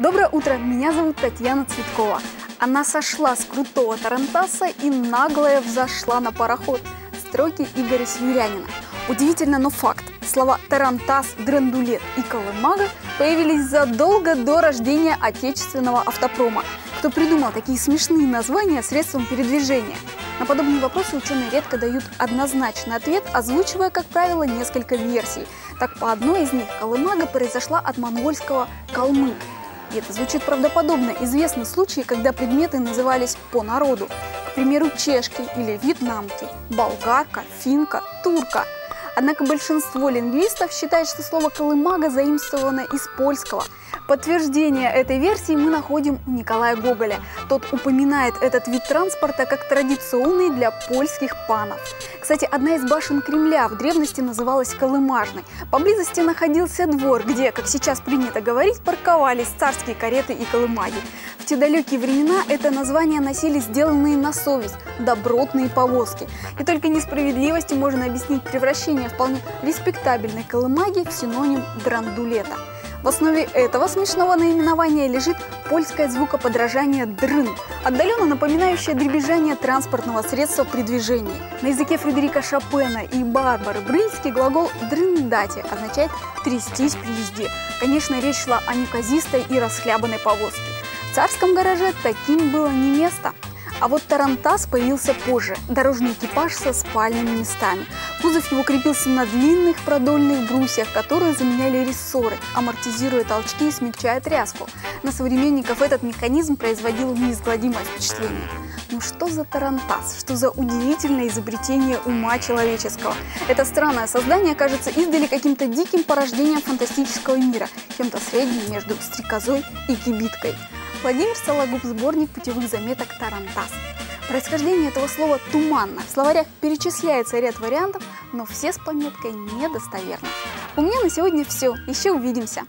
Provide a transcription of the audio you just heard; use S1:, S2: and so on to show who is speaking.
S1: Доброе утро, меня зовут Татьяна Цветкова. Она сошла с крутого Тарантаса и наглая взошла на пароход. Строки Игоря Северянина. Удивительно, но факт. Слова «тарантас», «драндулет» и «колымага» появились задолго до рождения отечественного автопрома. Кто придумал такие смешные названия средством передвижения? На подобные вопросы ученые редко дают однозначный ответ, озвучивая, как правило, несколько версий. Так, по одной из них колымага произошла от монгольского «калмык». И это звучит правдоподобно. Известны случаи, когда предметы назывались по народу. К примеру, чешки или вьетнамки, болгарка, финка, турка – Однако большинство лингвистов считает, что слово «колымага» заимствовано из польского. Подтверждение этой версии мы находим у Николая Гоголя. Тот упоминает этот вид транспорта как традиционный для польских панов. Кстати, одна из башен Кремля в древности называлась Колымажной. Поблизости находился двор, где, как сейчас принято говорить, парковались царские кареты и колымаги те далекие времена это название носили сделанные на совесть добротные повозки. И только несправедливостью можно объяснить превращение вполне респектабельной колымаги в синоним драндулета. В основе этого смешного наименования лежит польское звукоподражание «дрын», отдаленно напоминающее дребезжание транспортного средства при движении. На языке Фредерика Шопена и Барбары Брыльски глагол «дрындати» означает «трястись при езде». Конечно, речь шла о неказистой и расхлябанной повозке. В царском гараже таким было не место. А вот Тарантас появился позже. Дорожный экипаж со спальными местами. Кузов его крепился на длинных продольных брусьях, которые заменяли рессоры, амортизируя толчки и смягчая тряску. На современников этот механизм производил неизгладимое впечатление. Ну что за тарантас? Что за удивительное изобретение ума человеческого? Это странное создание кажется издали каким-то диким порождением фантастического мира, чем-то средним между стрекозой и кибиткой. Владимир Сологуб, сборник путевых заметок «Тарантас». Происхождение этого слова туманно. В словарях перечисляется ряд вариантов, но все с пометкой недостоверно. У меня на сегодня все. Еще увидимся.